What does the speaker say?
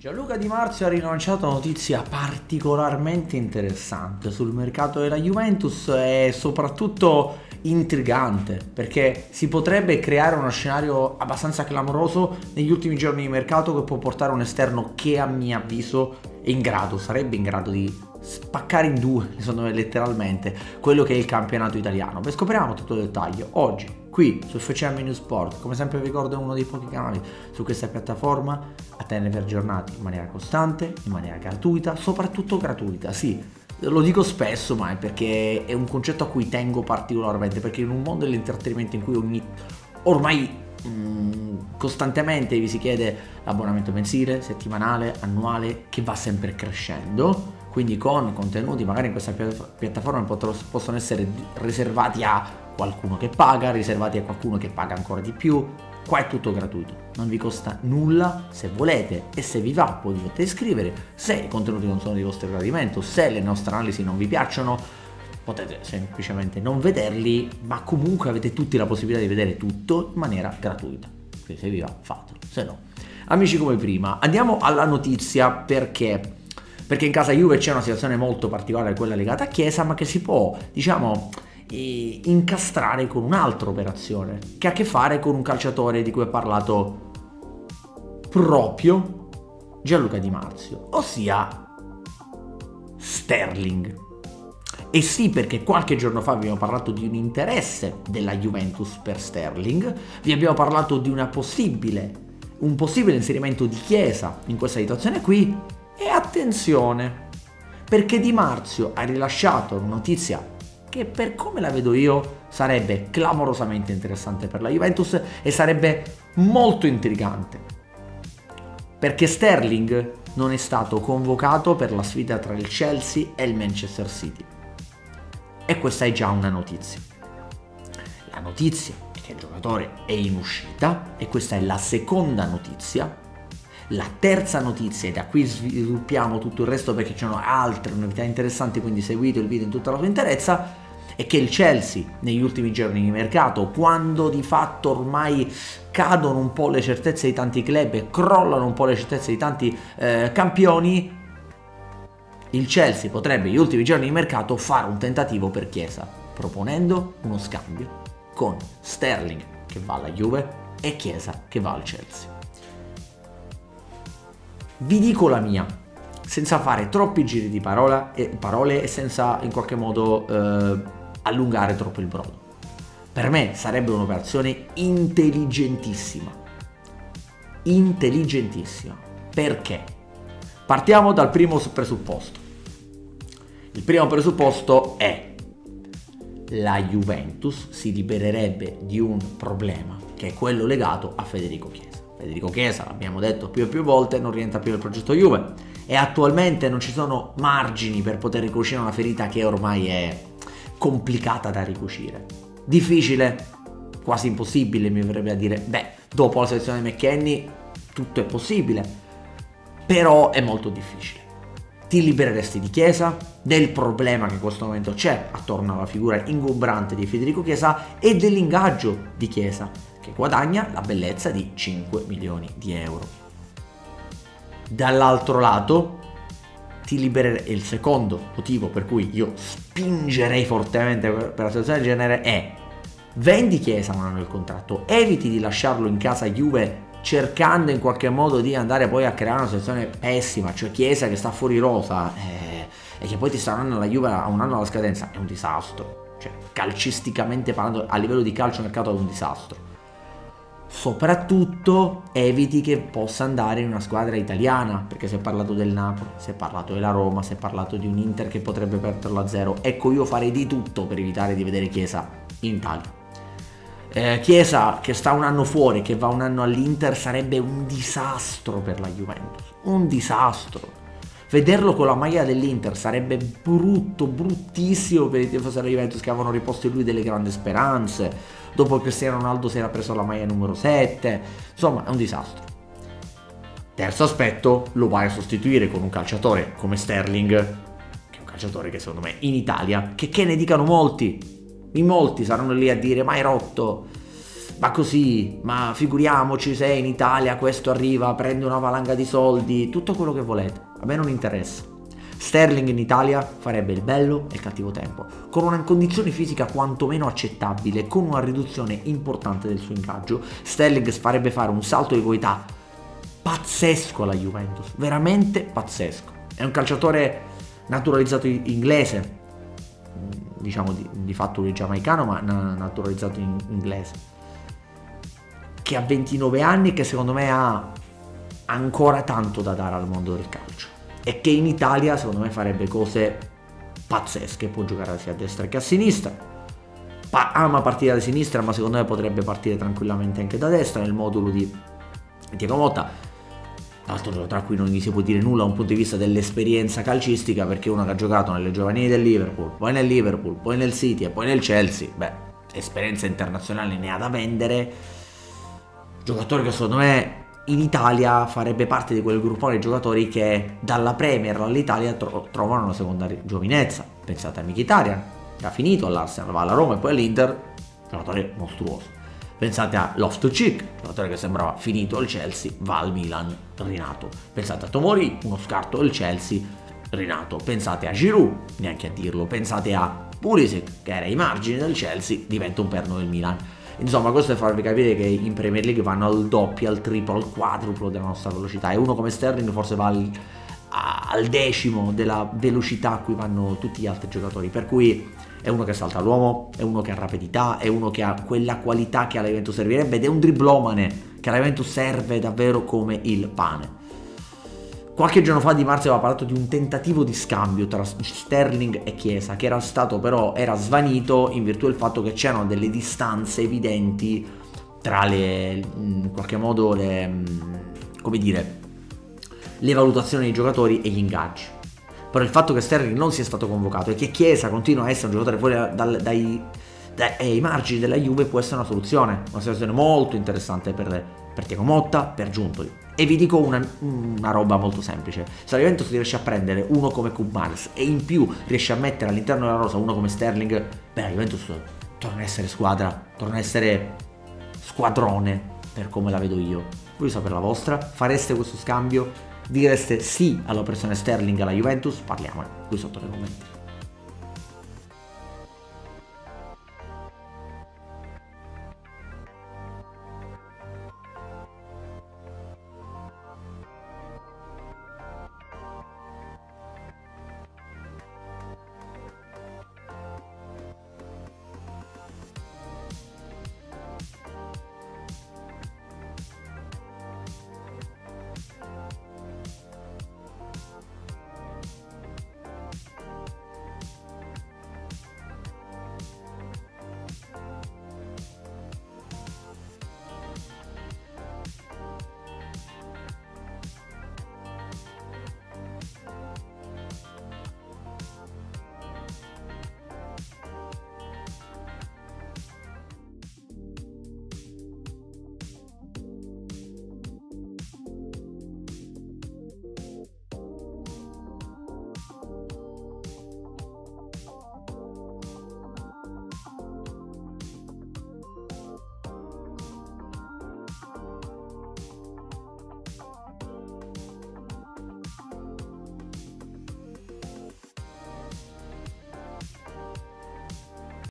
Gianluca Di Marzio ha rilanciato una notizia particolarmente interessante sul mercato della Juventus e soprattutto intrigante perché si potrebbe creare uno scenario abbastanza clamoroso negli ultimi giorni di mercato che può portare un esterno che a mio avviso in grado, sarebbe in grado di spaccare in due, secondo me letteralmente, quello che è il campionato italiano. Beh, scopriamo tutto il dettaglio oggi, qui su FCM News Sport. Come sempre vi ricordo è uno dei pochi canali su questa piattaforma a tenervi aggiornati in maniera costante, in maniera gratuita, soprattutto gratuita, sì. Lo dico spesso, ma è perché è un concetto a cui tengo particolarmente, perché in un mondo dell'intrattenimento in cui ogni, ormai mm, costantemente vi si chiede l'abbonamento mensile, settimanale, annuale, che va sempre crescendo, quindi con contenuti magari in questa piattaforma possono essere riservati a qualcuno che paga, riservati a qualcuno che paga ancora di più. Qua è tutto gratuito, non vi costa nulla, se volete e se vi va potete iscrivere, se i contenuti non sono di vostro gradimento, se le nostre analisi non vi piacciono, potete semplicemente non vederli, ma comunque avete tutti la possibilità di vedere tutto in maniera gratuita. Quindi se vi va fatelo, se no. Amici come prima, andiamo alla notizia perché perché in casa Juve c'è una situazione molto particolare, quella legata a Chiesa, ma che si può, diciamo, incastrare con un'altra operazione, che ha a che fare con un calciatore di cui ha parlato proprio Gianluca Di Marzio, ossia Sterling. E sì, perché qualche giorno fa abbiamo parlato di un interesse della Juventus per Sterling, vi abbiamo parlato di possibile, un possibile inserimento di Chiesa in questa situazione qui, e attenzione, perché Di Marzio ha rilasciato una notizia che per come la vedo io sarebbe clamorosamente interessante per la Juventus e sarebbe molto intrigante. Perché Sterling non è stato convocato per la sfida tra il Chelsea e il Manchester City. E questa è già una notizia. La notizia è che il giocatore è in uscita e questa è la seconda notizia la terza notizia, e da qui sviluppiamo tutto il resto perché ci sono altre novità interessanti, quindi seguite il video in tutta la sua interezza, è che il Chelsea negli ultimi giorni di mercato, quando di fatto ormai cadono un po' le certezze di tanti club e crollano un po' le certezze di tanti eh, campioni, il Chelsea potrebbe negli ultimi giorni di mercato fare un tentativo per Chiesa, proponendo uno scambio con Sterling che va alla Juve e Chiesa che va al Chelsea. Vi dico la mia, senza fare troppi giri di parola e, parole e senza in qualche modo eh, allungare troppo il brodo. Per me sarebbe un'operazione intelligentissima. Intelligentissima. Perché? Partiamo dal primo presupposto. Il primo presupposto è la Juventus si libererebbe di un problema che è quello legato a Federico Chiesa. Federico Chiesa, l'abbiamo detto più e più volte, non rientra più nel progetto Juve e attualmente non ci sono margini per poter ricucire una ferita che ormai è complicata da ricucire. Difficile, quasi impossibile mi verrebbe a dire, beh, dopo la selezione di McKenny tutto è possibile, però è molto difficile. Ti libereresti di Chiesa, del problema che in questo momento c'è attorno alla figura ingombrante di Federico Chiesa e dell'ingaggio di Chiesa che guadagna la bellezza di 5 milioni di euro. Dall'altro lato, ti libererei, il secondo motivo per cui io spingerei fortemente per la situazione del genere è vendi Chiesa un anno il contratto, eviti di lasciarlo in casa Juve cercando in qualche modo di andare poi a creare una situazione pessima, cioè Chiesa che sta fuori rosa eh, e che poi ti staranno alla Juve a un anno alla scadenza, è un disastro. Cioè, calcisticamente parlando, a livello di calcio mercato è un disastro soprattutto eviti che possa andare in una squadra italiana, perché si è parlato del Napoli, si è parlato della Roma, si è parlato di un Inter che potrebbe perderlo a zero. Ecco, io farei di tutto per evitare di vedere Chiesa in Italia. Eh, Chiesa che sta un anno fuori, che va un anno all'Inter, sarebbe un disastro per la Juventus. Un disastro. Vederlo con la maglia dell'Inter sarebbe brutto, bruttissimo per i tifosi della Juventus che avevano riposto in lui delle grandi speranze dopo che Cristiano Ronaldo si era preso la maglia numero 7, insomma è un disastro. Terzo aspetto, lo vai a sostituire con un calciatore come Sterling, che è un calciatore che secondo me in Italia, che, che ne dicano molti, in molti saranno lì a dire ma hai rotto, ma così, ma figuriamoci se in Italia questo arriva, prende una valanga di soldi, tutto quello che volete, a me non interessa. Sterling in Italia farebbe il bello e il cattivo tempo, con una condizione fisica quantomeno accettabile, con una riduzione importante del suo ingaggio. Sterling farebbe fare un salto di qualità pazzesco alla Juventus, veramente pazzesco. È un calciatore naturalizzato inglese, diciamo di, di fatto lui è giamaicano, ma naturalizzato in inglese, che ha 29 anni che secondo me ha ancora tanto da dare al mondo del calcio e che in Italia secondo me farebbe cose pazzesche, può giocare sia a destra che a sinistra. Pa- ama partire da sinistra, ma secondo me potrebbe partire tranquillamente anche da destra nel modulo di Diego Motta. L'altro tra cui non gli si può dire nulla da un punto di vista dell'esperienza calcistica, perché uno che ha giocato nelle giovanili del Liverpool, poi nel Liverpool, poi nel City e poi nel Chelsea, beh, esperienza internazionale ne ha da vendere. Giocatore che secondo me in Italia farebbe parte di quel gruppone di giocatori che dalla Premier all'Italia tro- trovano una seconda giovinezza. Pensate a Mkhitaryan, che ha finito all'Arsenal, va alla Roma e poi all'Inter, giocatore mostruoso. Pensate a Loftus-Cheek, giocatore che sembrava finito al Chelsea, va al Milan, rinato. Pensate a Tomori, uno scarto del Chelsea, rinato. Pensate a Giroud, neanche a dirlo. Pensate a Pulisic, che era ai margini del Chelsea, diventa un perno del Milan. Insomma, questo è farvi capire che in Premier League vanno al doppio, al triplo, al quadruplo della nostra velocità e uno come Sterling forse va al, al decimo della velocità a cui vanno tutti gli altri giocatori. Per cui è uno che salta l'uomo, è uno che ha rapidità, è uno che ha quella qualità che alla Juventus servirebbe ed è un driblomane che alla Juventus serve davvero come il pane. Qualche giorno fa Di Marzio aveva parlato di un tentativo di scambio tra Sterling e Chiesa, che era stato però era svanito in virtù del fatto che c'erano delle distanze evidenti tra le, in qualche modo, le, come dire, le valutazioni dei giocatori e gli ingaggi. Però il fatto che Sterling non sia stato convocato e che Chiesa continua a essere un giocatore fuori dai, dai, dai margini della Juve può essere una soluzione, una situazione molto interessante per, per Tiago Motta, per Giuntoli. E vi dico una, una, roba molto semplice. Se la Juventus riesce a prendere uno come Kubans e in più riesce a mettere all'interno della rosa uno come Sterling, beh, la Juventus torna a essere squadra, torna a essere squadrone per come la vedo io. Voi sapete la vostra? Fareste questo scambio? Direste sì all'operazione Sterling alla Juventus? Parliamone qui sotto nei commenti.